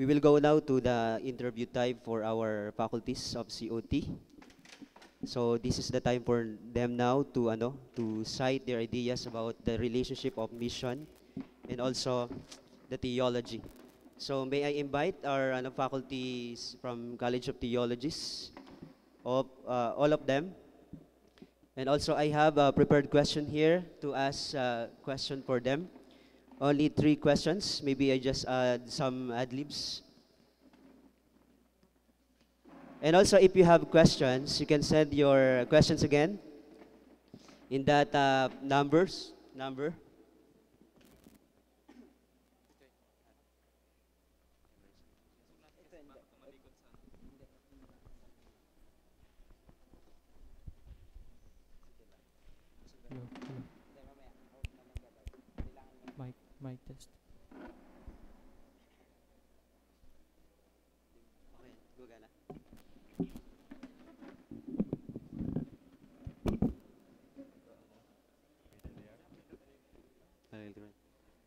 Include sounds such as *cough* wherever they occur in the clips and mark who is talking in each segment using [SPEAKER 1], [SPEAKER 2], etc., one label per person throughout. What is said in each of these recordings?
[SPEAKER 1] we will go now to the interview time for our faculties of COT. So this is the time for them now to ano to cite their ideas about the relationship of mission and also the theology. So may I invite our ano, faculties from College of Theologists, of, uh, all of them. And also I have a prepared question here to ask a question for them. Only three questions. Maybe I just add some ad libs. And also, if you have questions, you can send your questions again in that uh, numbers number.
[SPEAKER 2] Mic, test.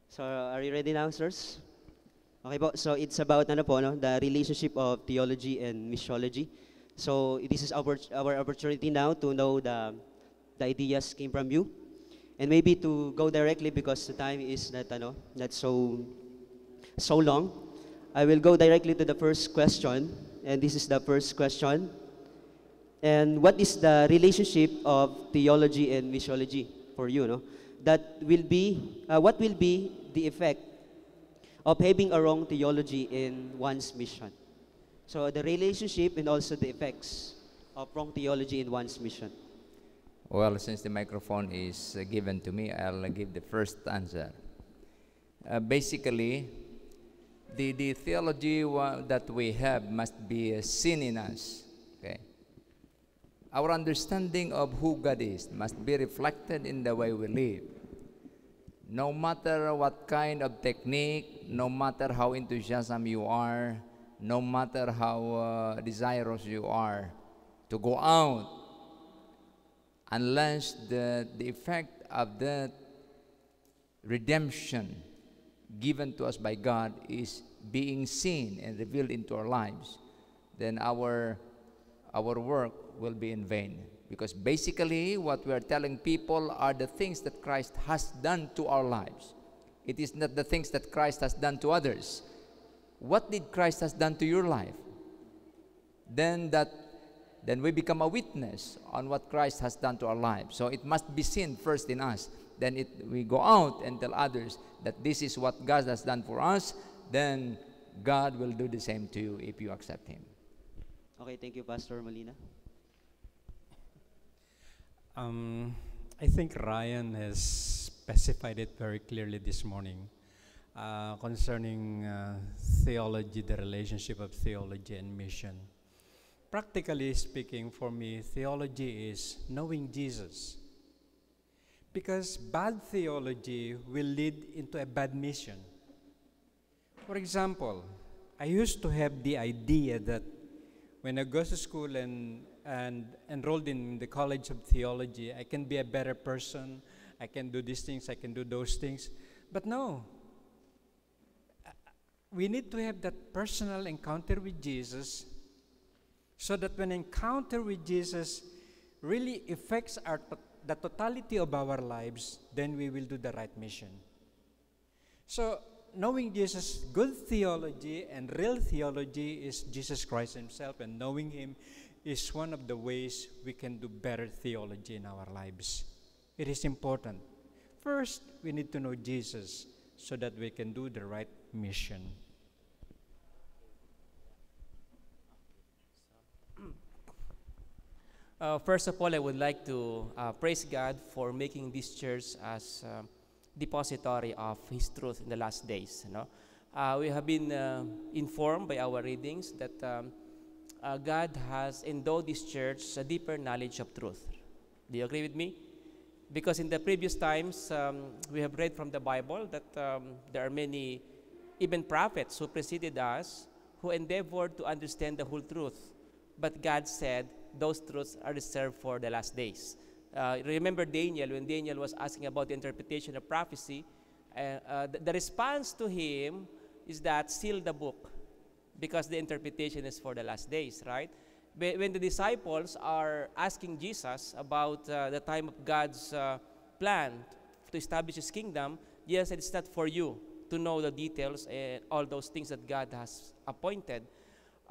[SPEAKER 1] So, are you ready now, sirs? Okay po, so it's about ano po, no, the relationship of theology and missiology. So, this is our, our opportunity now to know the, the ideas came from you. And maybe to go directly because the time is not, ano, not so, so long. I will go directly to the first question, and this is the first question. And what is the relationship of theology and missiology for you? No, that will be uh, what will be the effect of having a wrong theology in one's mission. So the relationship and also the effects of wrong theology in one's mission.
[SPEAKER 3] Well, since the microphone is uh, given to me, I'll uh, give the first answer. Uh, basically, the, the theology that we have must be uh, seen in us. Okay? Our understanding of who God is must be reflected in the way we live. No matter what kind of technique, no matter how enthusiasm you are, no matter how uh, desirous you are to go out unless the, the effect of that redemption given to us by God is being seen and revealed into our lives, then our, our work will be in vain. Because basically, what we are telling people are the things that Christ has done to our lives. It is not the things that Christ has done to others. What did Christ has done to your life? Then that then we become a witness on what Christ has done to our lives. So it must be seen first in us. Then it, we go out and tell others that this is what God has done for us. Then God will do the same to you if you accept Him.
[SPEAKER 1] Okay, thank you, Pastor Molina.
[SPEAKER 4] Um, I think Ryan has specified it very clearly this morning uh, concerning uh, theology, the relationship of theology and mission. Practically speaking, for me, theology is knowing Jesus. Because bad theology will lead into a bad mission. For example, I used to have the idea that when I go to school and, and enrolled in the College of Theology, I can be a better person, I can do these things, I can do those things. But no. We need to have that personal encounter with Jesus so that when encounter with Jesus really affects our the totality of our lives, then we will do the right mission. So, knowing Jesus, good theology and real theology is Jesus Christ Himself, and knowing Him is one of the ways we can do better theology in our lives. It is important. First, we need to know Jesus so that we can do the right mission.
[SPEAKER 5] Uh, first of all, I would like to uh, praise God for making this church as um, depository of His truth in the last days. You know? uh, we have been uh, informed by our readings that um, uh, God has endowed this church a deeper knowledge of truth. Do you agree with me? Because in the previous times, um, we have read from the Bible that um, there are many, even prophets who preceded us, who endeavored to understand the whole truth. But God said those truths are reserved for the last days. Uh, remember Daniel, when Daniel was asking about the interpretation of prophecy, uh, uh, the, the response to him is that seal the book because the interpretation is for the last days, right? Whe- When the disciples are asking Jesus about uh, the time of God's uh, plan to establish His kingdom, Jesus said, It's not for you to know the details and all those things that God has appointed.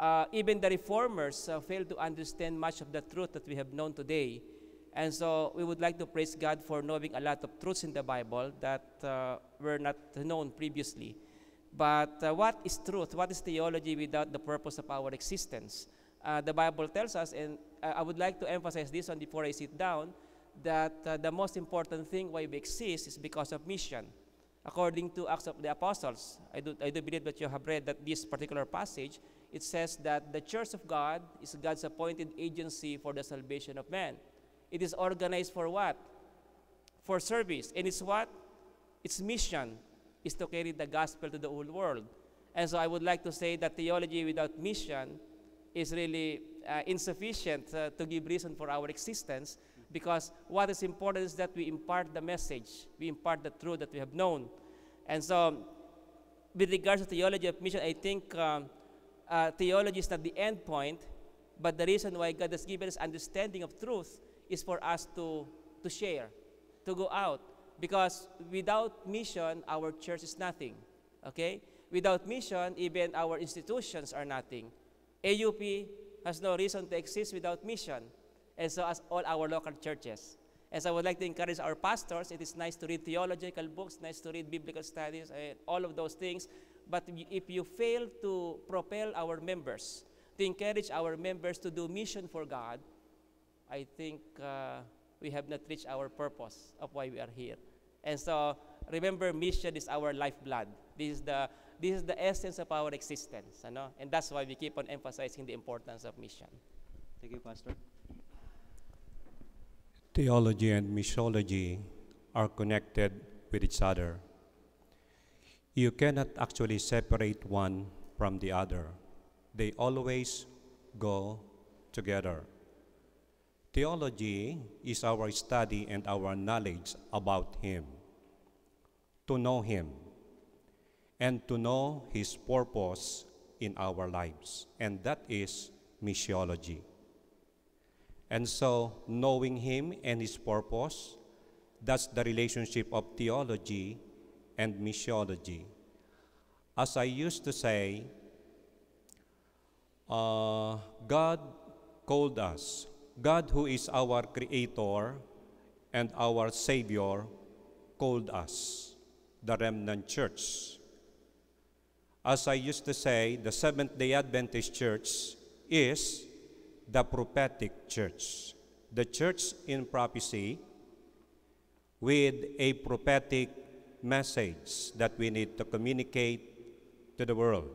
[SPEAKER 5] Uh, even the reformers uh, failed to understand much of the truth that we have known today. And so we would like to praise God for knowing a lot of truths in the Bible that uh, were not known previously. But uh, what is truth? What is theology without the purpose of our existence? Uh, the Bible tells us, and uh, I would like to emphasize this one before I sit down, that uh, the most important thing why we exist is because of mission. According to Acts of the Apostles, I do, I do believe that you have read that this particular passage, it says that the Church of God is God's appointed agency for the salvation of man. It is organized for what? For service. And it's what? Its mission is to carry the gospel to the whole world. And so I would like to say that theology without mission is really uh, insufficient uh, to give reason for our existence because what is important is that we impart the message, we impart the truth that we have known. And so, with regards to theology of mission, I think um, uh, theology is not the end point, but the reason why God has given us understanding of truth is for us to, to share, to go out. Because without mission, our church is nothing. Okay? Without mission, even our institutions are nothing. AUP has no reason to exist without mission, and so as all our local churches. As I would like to encourage our pastors. It is nice to read theological books, nice to read biblical studies, and all of those things. But if you fail to propel our members, to encourage our members to do mission for God, I think uh, we have not reached our purpose of why we are here. And so remember, mission is our lifeblood. This is the this is the essence of our existence, ano? and that's why we keep on emphasizing the importance of mission.
[SPEAKER 1] Thank you, Pastor.
[SPEAKER 6] Theology and missiology are connected with each other. You cannot actually separate one from the other, they always go together. Theology is our study and our knowledge about Him, to know Him, and to know His purpose in our lives, and that is missiology. And so, knowing Him and His purpose, that's the relationship of theology and missiology. As I used to say, uh, God called us. God, who is our Creator and our Savior, called us, the remnant church. As I used to say, the Seventh day Adventist church is the prophetic church, the church in prophecy with a prophetic message that we need to communicate to the world.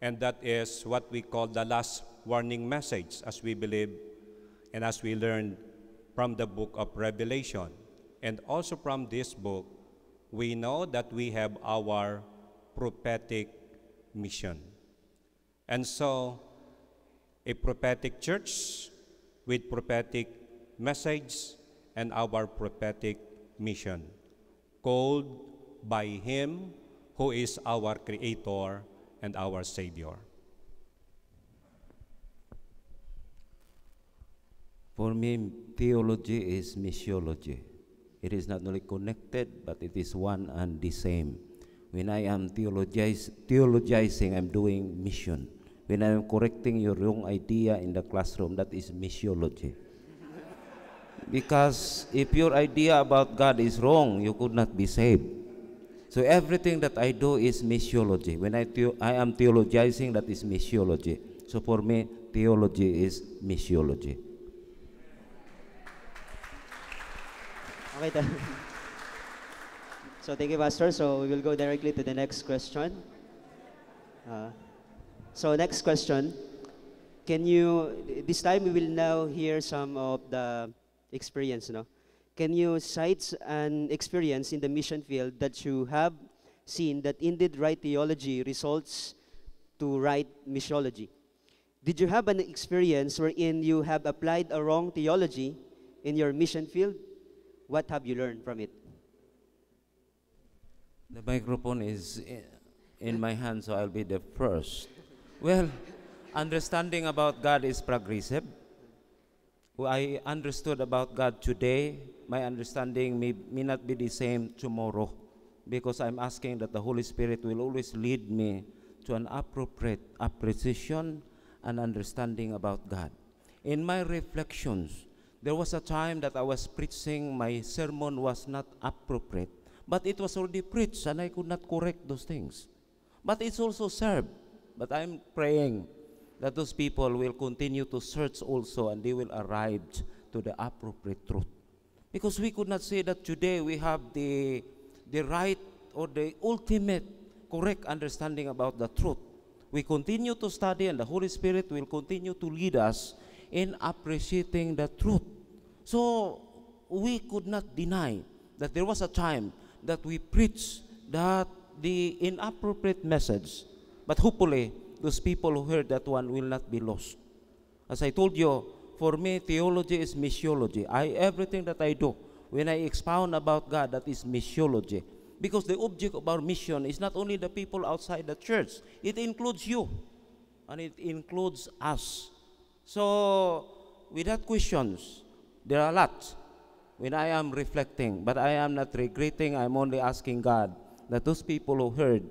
[SPEAKER 6] And that is what we call the last warning message, as we believe and as we learned from the book of Revelation. And also from this book, we know that we have our prophetic mission. And so, a prophetic church with prophetic message and our prophetic mission, called by Him who is our Creator and our Savior.
[SPEAKER 7] For me, theology is missiology. It is not only connected, but it is one and the same. When I am theologizing, I'm doing mission. When I am correcting your wrong idea in the classroom, that is missiology. Because if your idea about God is wrong, you could not be saved. So everything that I do is missiology. When I, I am theologizing, that is missiology. So for me, theology is missiology.
[SPEAKER 1] Okay. th- so thank you, Pastor. So we will go directly to the next question. Uh, so next question, can you? This time we will now hear some of the experience. No, can you cite an experience in the mission field that you have seen that indeed right theology results to right missiology? Did you have an experience wherein you have applied a wrong theology in your mission field? What have you learned from it?
[SPEAKER 7] The microphone is. in my hand, so I'll be the first. Well, understanding about God is progressive. I understood about God today, my understanding may, may not be the same tomorrow because I'm asking that the Holy Spirit will always lead me to an appropriate appreciation and understanding about God. In my reflections, there was a time that I was preaching, my sermon was not appropriate, but it was already preached and I could not correct those things. But it's also served. But I'm praying that those people will continue to search also and they will arrive to the appropriate truth. Because we could not say that today we have the, the right or the ultimate correct understanding about the truth. We continue to study and the Holy Spirit will continue to lead us in appreciating the truth. So we could not deny that there was a time that we preached that the inappropriate message, but hopefully those people who heard that one will not be lost. As I told you, for me, theology is missiology. I everything that I do, when I expound about God, that is missiology. Because the object of our mission is not only the people outside the church, it includes you, and it includes us. So, without questions, there are a lot when I am reflecting, but I am not regretting. I'm only asking God that those people who heard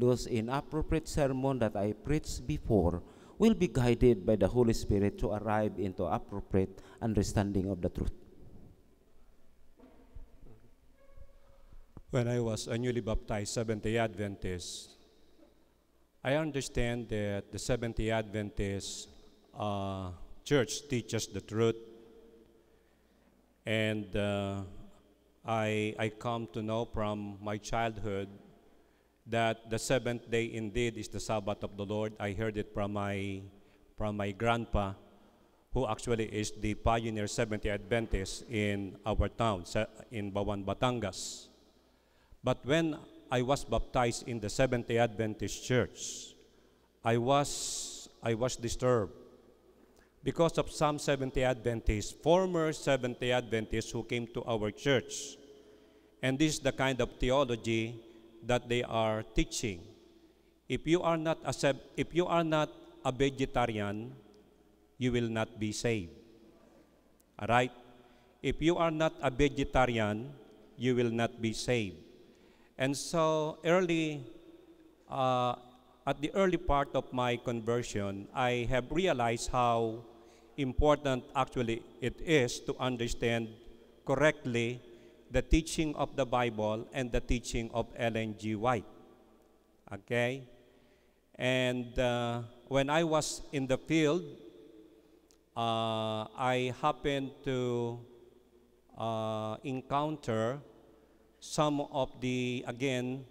[SPEAKER 7] those inappropriate sermon that I preached before will be guided by the Holy Spirit to arrive into appropriate understanding of the truth.
[SPEAKER 6] When I was a newly baptized Seventh day Adventist, I understand that the Seventh day Adventist uh, church teaches the truth. And uh, I, I come to know from my childhood that the seventh day indeed is the Sabbath of the Lord. I heard it from my, from my grandpa, who actually is the pioneer Seventh day Adventist in our town, in Bawan, Batangas. But when I was baptized in the Seventh day Adventist church, I was, I was disturbed because of some Seventh day Adventists, former Seventh day Adventists who came to our church. And this is the kind of theology that they are teaching. If you are not a, if you are not a vegetarian, you will not be saved. All right? If you are not a vegetarian, you will not be saved. And so early, uh, at the early part of my conversion, I have realized how important actually it is to understand correctly the teaching of the Bible and the teaching of Ellen G. White. Okay? And uh, when I was in the field, uh, I happened to uh, encounter some of the, again,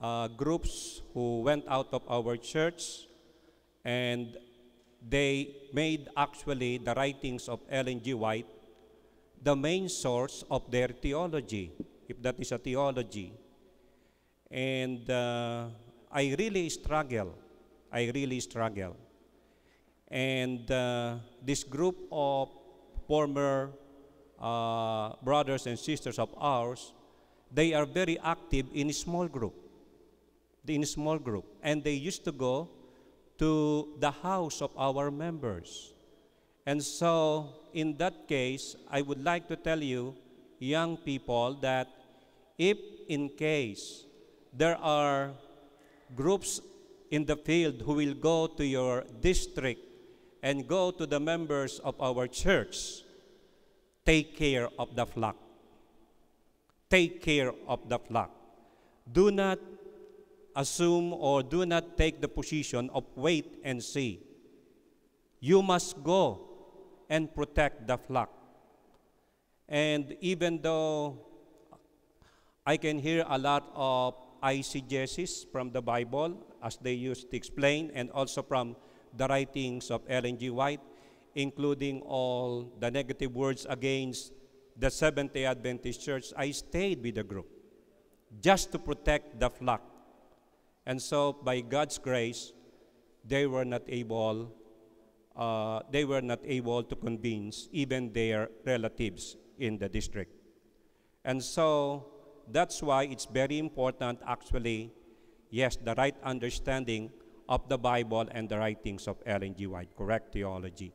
[SPEAKER 6] uh, groups who went out of our church and they made actually the writings of Ellen G. White the main source of their theology, if that is a theology. And uh, I really struggle. I really struggle. And uh, this group of former uh, brothers and sisters of ours, they are very active in a small group. In a small group. And they used to go to the house of our members. And so, in that case, I would like to tell you, young people, that if in case there are groups in the field who will go to your district and go to the members of our church, take care of the flock. Take care of the flock. Do not assume or do not take the position of wait and see. You must go and protect the flock. And even though I can hear a lot of eisegesis from the Bible, as they used to explain, and also from the writings of Ellen G. White, including all the negative words against the Seventh day Adventist Church, I stayed with the group just to protect the flock. And so, by God's grace, they were not able uh, they were not able to convince even their relatives in the district. And so that's why it's very important actually yes, the right understanding of the Bible and the writings of Ellen G. White, correct theology.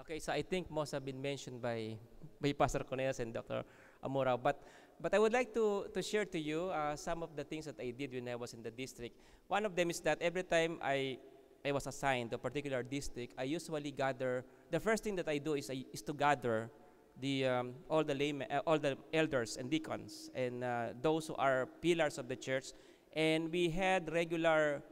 [SPEAKER 5] Okay, so I think most have been mentioned by, by Pastor Cornelius and Dr. Amora, but, but I would like to, to share to you uh, some of the things that I did when I was in the district. One of them is that every time I, I was assigned to a particular district, I usually gather, the first thing that I do is, I, is to gather the, um, all, the laymen, uh, all the elders and deacons and uh, those who are pillars of the church. And we had regular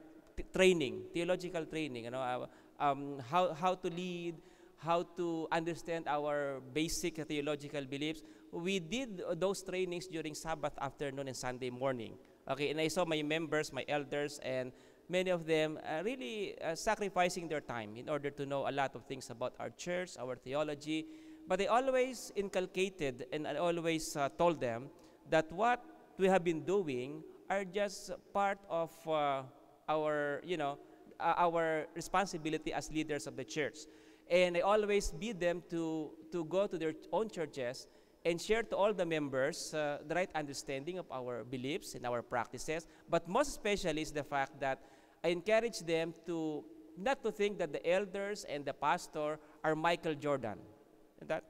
[SPEAKER 5] training, theological training, you know, uh, um, how, how to lead, how to understand our basic theological beliefs. We did those trainings during Sabbath afternoon and Sunday morning. Okay, and I saw my members, my elders, and many of them uh, really uh, sacrificing their time in order to know a lot of things about our church, our theology. But I always inculcated and I always uh, told them that what we have been doing are just part of uh, our, you know, uh, our responsibility as leaders of the church. And I always bid them to, to go to their own churches and share to all the members uh, the right understanding of our beliefs and our practices. But most especially is the fact that I encourage them to not to think that the elders and the pastor are Michael Jordan. That,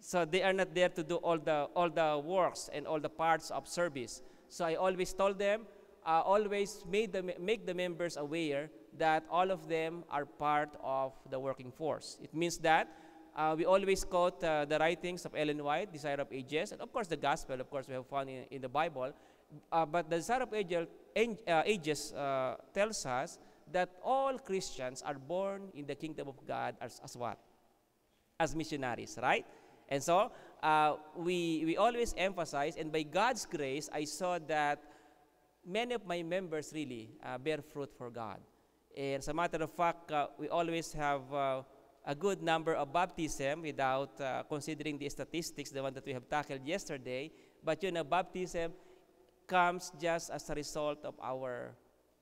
[SPEAKER 5] so they are not there to do all the, all the works and all the parts of service. So I always told them, uh, always made the, make the members aware that all of them are part of the working force. It means that uh, we always quote uh, the writings of Ellen White, Desire of Ages, and of course the Gospel, of course we have found in, in the Bible. Uh, but the Desire of Ages, uh, Ages uh, tells us that all Christians are born in the kingdom of God as, as what? As missionaries, right? And so uh, we, we always emphasize, and by God's grace, I saw that many of my members really bear fruit for God. And as a matter of fact, we always have a good number of baptism without uh, considering the statistics, the one that we have tackled yesterday. But you know, baptism comes just as a result of our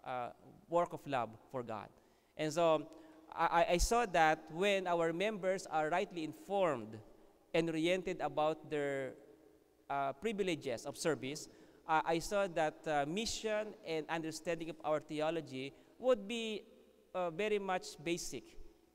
[SPEAKER 5] uh, work of love for God. And so I, I saw that when our members are rightly informed and oriented about their uh, privileges of service, uh, I saw that uh, mission and understanding of our theology would be uh, very much basic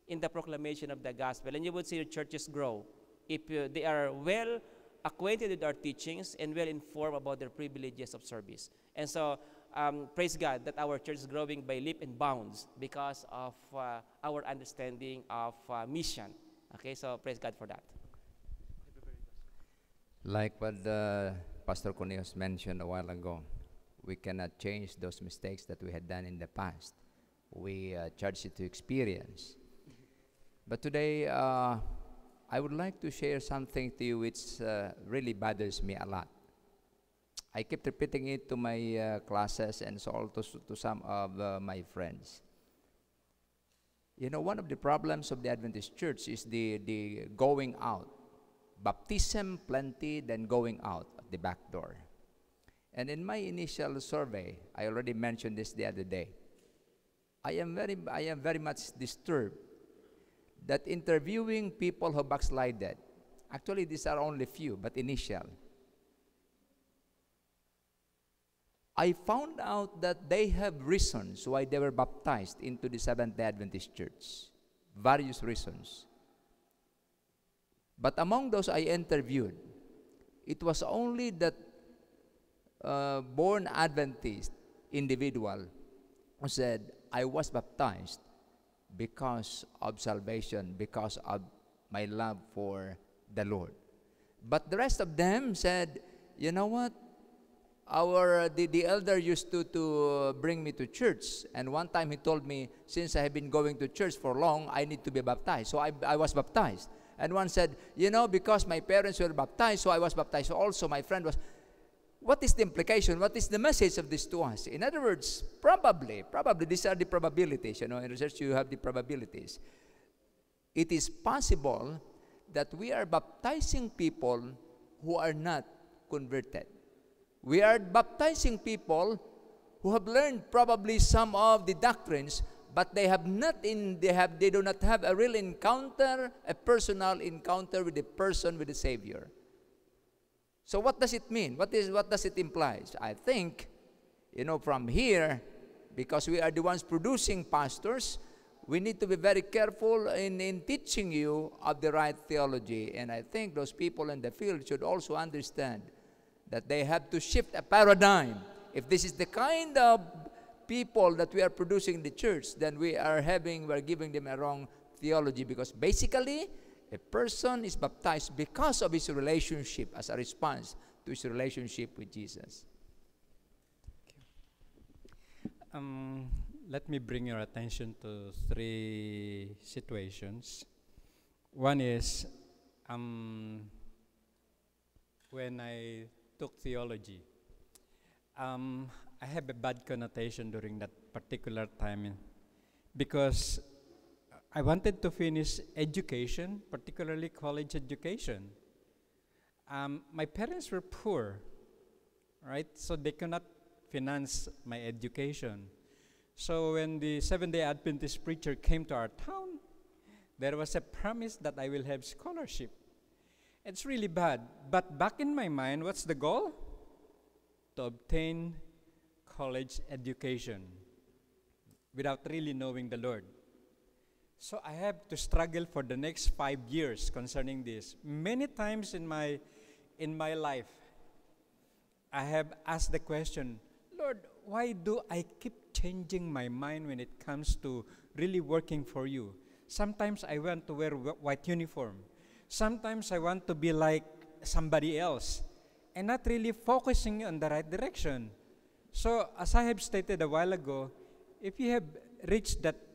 [SPEAKER 5] in the proclamation of the gospel. And you would see your churches grow if uh, they are well acquainted with our teachings and well informed about their privileges of service. And so, um, praise God that our church is growing by leap and bounds because of uh, our understanding of uh, mission. Okay, so praise God for that.
[SPEAKER 3] Like what uh, Pastor Cornelius mentioned a while ago, we cannot change those mistakes that we had done in the past. We uh, charge it to experience. But today, uh, I would like to share something to you which uh, really bothers me a lot. I kept repeating it to my uh, classes and so also to some of uh, my friends. You know, one of the problems of the Adventist church is the, the going out. Baptism plenty, then going out at the back door. And in my initial survey, I already mentioned this the other day. I am very, I am very much disturbed that interviewing people who backslided, actually these are only few, but initial. I found out that they have reasons why they were baptized into the Seventh-day Adventist Church. Various reasons. But among those I interviewed, it was only that uh, born Adventist individual who said, I was baptized because of salvation, because of my love for the Lord. But the rest of them said, you know what? Our uh, the, the elder used to, to bring me to church, and one time he told me, since I have been going to church for long, I need to be baptized. So I, I was baptized. And one said, you know, because my parents were baptized, so I was baptized. Also, my friend was. What is the implication? What is the message of this to us? In other words, probably, probably these are the probabilities. You know, in research you have the probabilities. It is possible that we are baptizing people who are not converted. We are baptizing people who have learned probably some of the doctrines, but they have not in they have they do not have a real encounter, a personal encounter with the person with the Savior. So what does it mean? What is what does it imply? I think, you know, from here, because we are the ones producing pastors, we need to be very careful in, in teaching you of the right theology. And I think those people in the field should also understand that they have to shift a paradigm. If this is the kind of people that we are producing in the church, then we are having, we're giving them a wrong theology because basically a person is baptized because of his relationship as a response to his relationship with Jesus.
[SPEAKER 4] Um, let me bring your attention to three situations. One is um, when I took theology. Um, I have a bad connotation during that particular time because I wanted to finish education, particularly college education. Um, my parents were poor, right? So they cannot finance my education. So when the Seventh day Adventist preacher came to our town, there was a promise that I will have scholarship. It's really bad. But back in my mind, what's the goal? To obtain college education without really knowing the Lord. So I have to struggle for the next five years concerning this. Many times in my in my life, I have asked the question, Lord, why do I keep changing my mind when it comes to really working for you? Sometimes I want to wear white uniform. Sometimes I want to be like somebody else and not really focusing on the right direction. So, as I have stated a while ago, if you have reached that,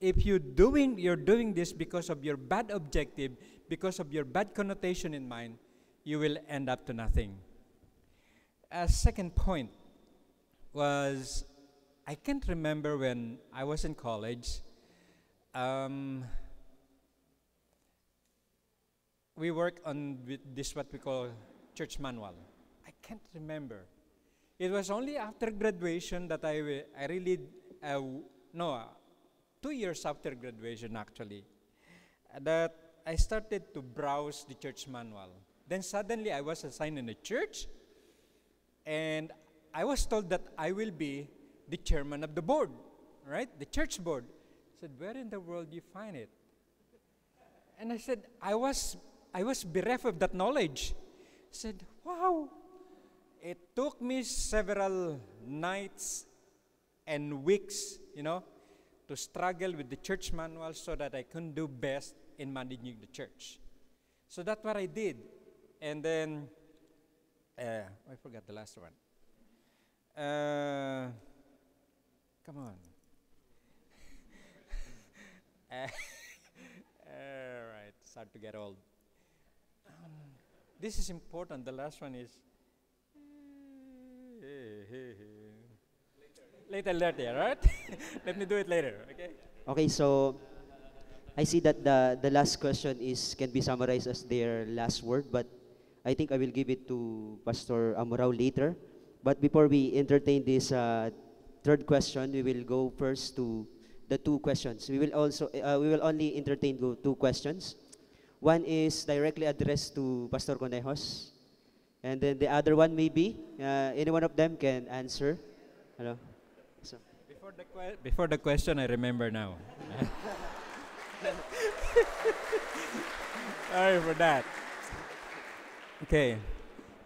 [SPEAKER 4] if you doing you're doing this because of your bad objective, because of your bad connotation in mind, you will end up to nothing. A second point was I can't remember when I was in college. Um, we work on this what we call church manual. I can't remember. It was only after graduation that I, I really, uh, no, two years after graduation actually, that I started to browse the church manual. Then suddenly I was assigned in a church, and I was told that I will be the chairman of the board, right? The church board. I said, where in the world do you find it? And I said, I was, I was bereft of that knowledge. I said, wow. It took me several nights and weeks, you know, to struggle with the church manual so that I can do best in managing the church. So that's what I did. And then, uh, I forgot the last one. Uh, come on. *laughs* uh, all right, start to get old. Um, this is important. The last one is. Right? *laughs* Let me do it later, okay?
[SPEAKER 1] Okay, so I see that the, the last question is can be summarized as their last word, but I think I will give it to Pastor Amorao later. But before we entertain this uh, third question, we will go first to the two questions. We will also uh, we will only entertain two questions. One is directly addressed to Pastor Conejos, and then the other one maybe uh, any one of them can answer. Hello.
[SPEAKER 4] Before the, que- before the question, I remember now. *laughs* Sorry for that. Okay.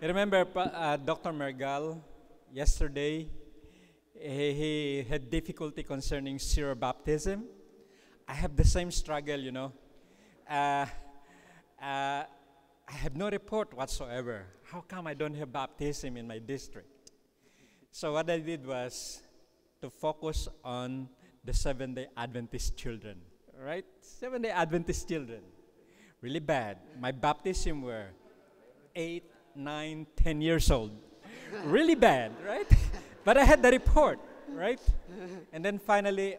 [SPEAKER 4] You remember uh, Dr. Mergal yesterday? He, he had difficulty concerning zero baptism. I have the same struggle, you know. Uh, uh, I have no report whatsoever. How come I don't have baptism in my district? So what I did was to focus on the Seventh Day Adventist children, right? Seventh Day Adventist children, really bad. My baptism were eight, nine, ten years old, really bad, right? *laughs* but I had the report, right? And then finally,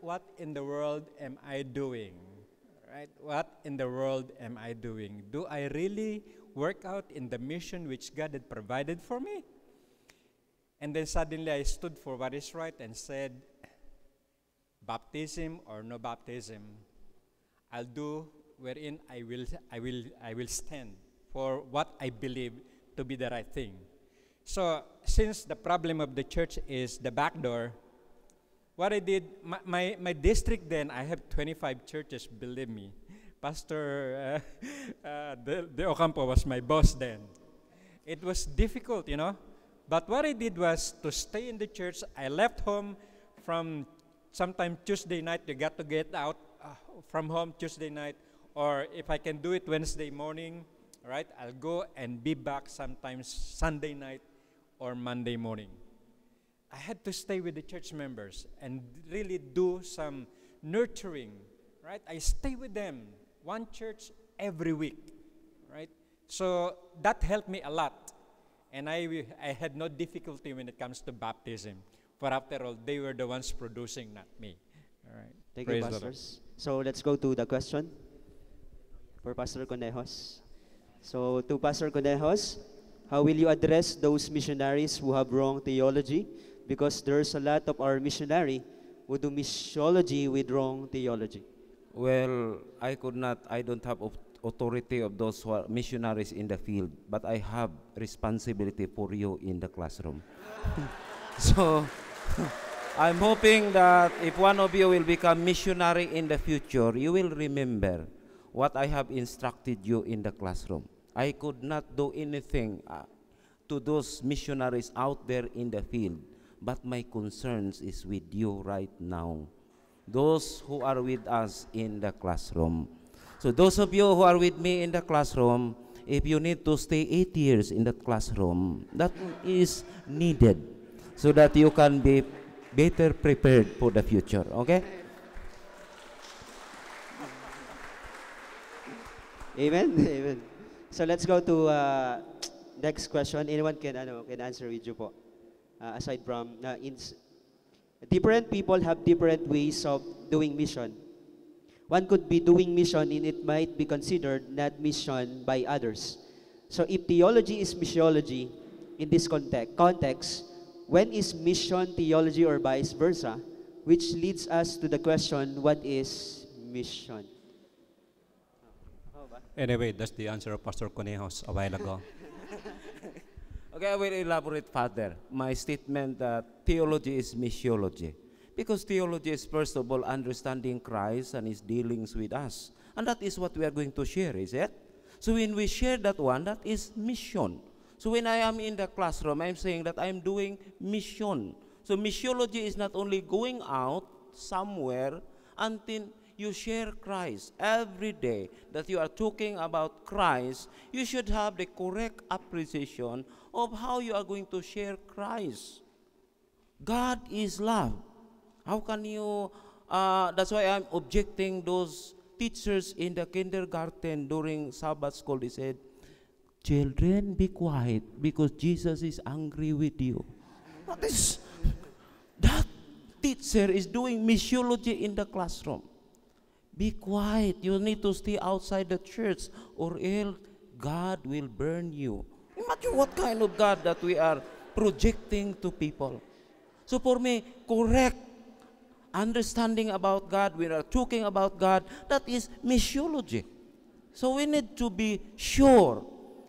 [SPEAKER 4] what in the world am I doing? Right? What in the world am I doing? Do I really work out in the mission which God had provided for me? And then suddenly I stood for what is right and said, baptism or no baptism, I'll do wherein I will, I will, I will stand for what I believe to be the right thing. So, since the problem of the church is the back door, what I did, my, my, my district then, I have 25 churches, believe me. Pastor uh, *laughs* uh, De, De Ocampo was my boss then. It was difficult, you know. But what I did was to stay in the church. I left home from sometime Tuesday night. You got to get out uh, from home Tuesday night, or if I can do it Wednesday morning, right? I'll go and be back sometimes Sunday night or Monday morning. I had to stay with the church members and really do some nurturing, right? I stay with them, one church every week, right? So that helped me a lot. And I, I had no difficulty when it comes to baptism. For after all, they were the ones producing, not me. All right.
[SPEAKER 1] Thank
[SPEAKER 4] Praise
[SPEAKER 1] you,
[SPEAKER 4] the
[SPEAKER 1] pastors. So let's go to the question for Pastor Conejos. So to Pastor Conejos, how will you address those missionaries who have wrong theology? Because there's a lot of our missionary who do missiology with wrong theology.
[SPEAKER 7] Well, I could not, I don't have au- authority of those who are missionaries in the field, but I have responsibility for you in the classroom. *laughs* so, *laughs* I'm hoping that if one of you will become missionary in the future, you will remember what I have instructed you in the classroom. I could not do anything uh, to those missionaries out there in the field, but my concerns is with you right now those who are with us in the classroom. So those of you who are with me in the classroom, if you need to stay eight years in that classroom, that is needed so that you can be better prepared for the future. Okay?
[SPEAKER 1] Amen. *laughs* Amen. So let's go to uh, next question. Anyone can ano, can answer with you po. Uh, aside from uh, different people have different ways of doing mission. One could be doing mission and it might be considered not mission by others. So if theology is missiology in this context, context, when is mission theology or vice versa? Which leads us to the question, what is mission?
[SPEAKER 6] Anyway, that's the answer of Pastor Conejos a while ago. *laughs*
[SPEAKER 7] Okay, I will elaborate further. My statement that theology is missiology. Because theology is, first of all, understanding Christ and his dealings with us. And that is what we are going to share, is it? So when we share that one, that is mission. So when I am in the classroom, I'm saying that I'm doing mission. So missiology is not only going out somewhere until you share Christ every day that you are talking about Christ, you should have the correct appreciation of how you are going to share Christ. God is love. How can you? Uh, that's why I'm objecting those teachers in the kindergarten during Sabbath school. They said, "Children, be quiet because Jesus is angry with you." That is that teacher is doing missiology in the classroom. Be quiet. You need to stay outside the church, or else God will burn you. Imagine what kind of God that we are projecting to people. So for me, correct understanding about God, we are talking about God, that is missiology. So we need to be sure,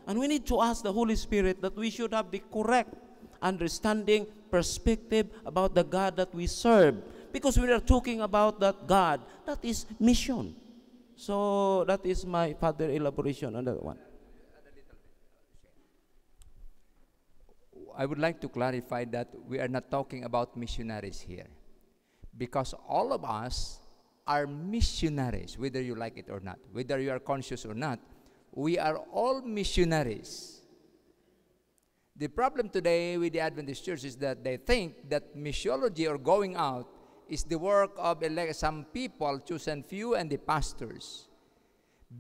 [SPEAKER 7] and we need to ask the Holy Spirit that we should have the correct understanding, perspective about the God that we serve. Because we are talking about that God, that is mission. So that is my further elaboration on that one.
[SPEAKER 3] I would like to clarify that we are not talking about missionaries here. Because all of us are missionaries, whether you like it or not, whether you are conscious or not. We are all missionaries. The problem today with the Adventist church is that they think that missiology or going out is the work of some people, chosen few, and the pastors.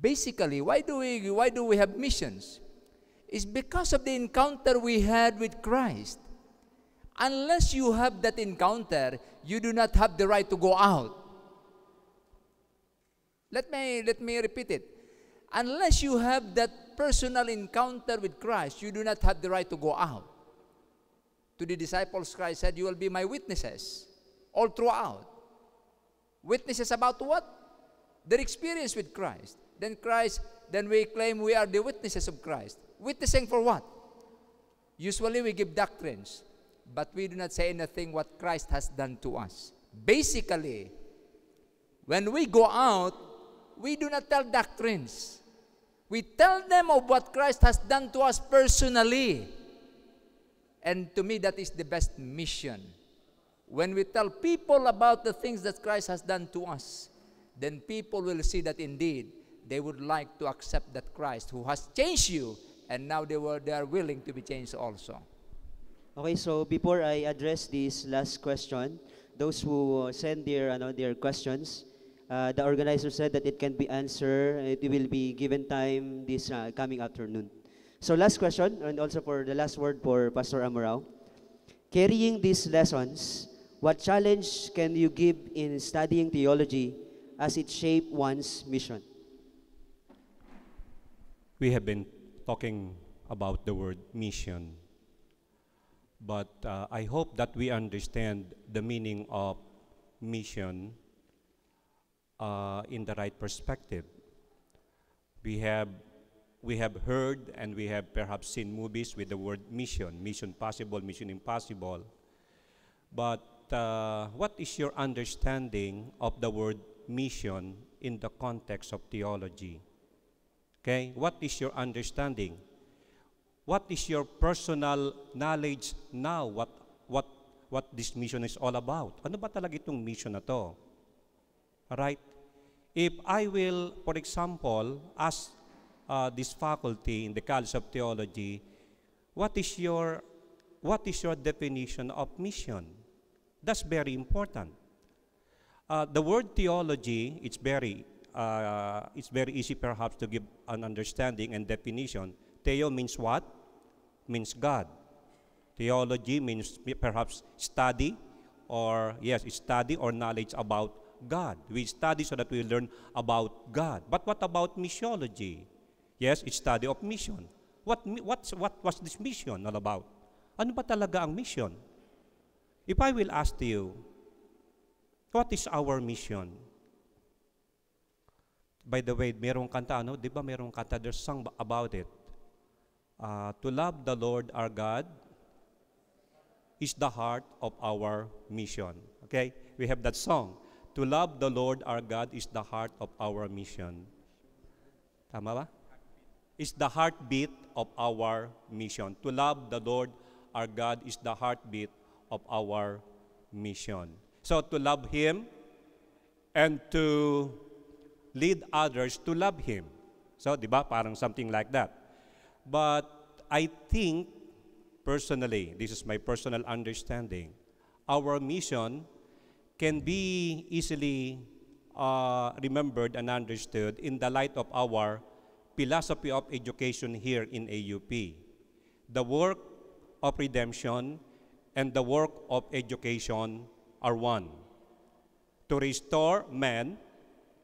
[SPEAKER 3] Basically, why do we why do we have missions? It's because of the encounter we had with Christ. Unless you have that encounter, you do not have the right to go out. Let me let me repeat it. Unless you have that personal encounter with Christ, you do not have the right to go out. To the disciples, Christ said, You will be my witnesses all throughout. Witnesses about what? Their experience with Christ. Then Christ, then we claim we are the witnesses of Christ. Witnessing for what? Usually we give doctrines, but we do not say anything what Christ has done to us. Basically, when we go out, we do not tell doctrines. We tell them of what Christ has done to us personally. And to me, that is the best mission. When we tell people about the things that Christ has done to us, then people will see that indeed they would like to accept that Christ who has changed you, and now they, were, they are willing to be changed also.
[SPEAKER 1] Okay, so before I address this last question, those who send their, ano, their questions, uh, the organizer said that it can be answered, it will be given time this uh, coming afternoon. So last question, and also for the last word for Pastor Amorao. Carrying these lessons, what challenge can you give in studying theology as it shape one's mission?
[SPEAKER 6] We have been talking about the word mission, but uh, I hope that we understand the meaning of mission uh, in the right perspective. We have we have heard and we have perhaps seen movies with the word mission, mission possible, mission impossible. But uh, what is your understanding of the word mission in the context of theology? Okay, what is your understanding? What is your personal knowledge now? What what what this mission is all about? Ano ba talaga itong mission na to? Alright? If I will, for example, ask uh, this faculty in the College of Theology, what is your what is your definition of mission? That's very important. Uh, the word theology, it's very uh, it's very easy perhaps to give an understanding and definition. Theo means what? Means God. Theology means perhaps study or yes, study or knowledge about God. We study so that we learn about God. But what about missiology? Yes, it's study of mission. What, what's, what was this mission all about? Ano ba talaga ang mission? If I will ask you, what is our mission? By the way, merong kanta, ano? Di ba merong kanta? There's song about it. Uh, to love the Lord our God is the heart of our mission. Okay? We have that song. To love the Lord our God is the heart of our mission. Tama ba? Is the heartbeat of our mission. To love the Lord our God is the heartbeat of our mission. So to love Him and to lead others to love Him. So, di ba? Parang something like that. But I think, personally, this is my personal understanding, our mission can be easily uh, remembered and understood in the light of our philosophy of education here in AUP. The work of redemption and the work of education are one. To restore man,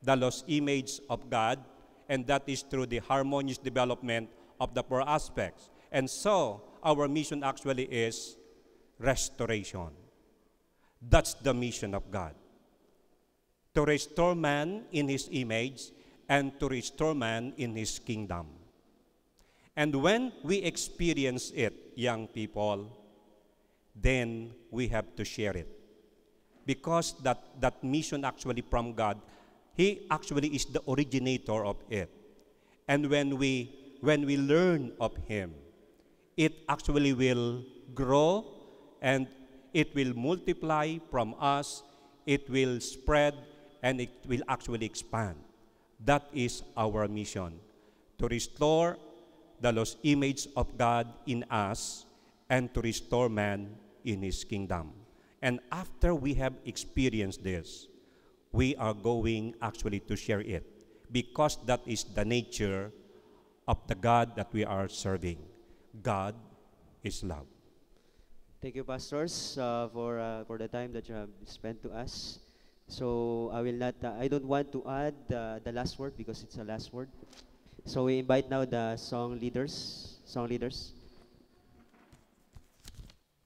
[SPEAKER 6] the lost image of God, and that is through the harmonious development of the four aspects. And so, our mission actually is restoration. That's the mission of God. To restore man in his image and to restore man in his kingdom. And when we experience it, young people, then we have to share it. Because that, that mission actually from God, He actually is the originator of it. And when we, when we learn of Him, it actually will grow and it will multiply from us, it will spread, and it will actually expand. That is our mission to restore the lost image of God in us and to restore man in his kingdom. And after we have experienced this, we are going actually to share it because that is the nature of the God that we are serving. God is love.
[SPEAKER 1] Thank you, pastors, uh, for uh, for the time that you have spent to us. So I will not. Uh, I don't want to add uh, the last word because it's the last word. So we invite now the song leaders. Song leaders.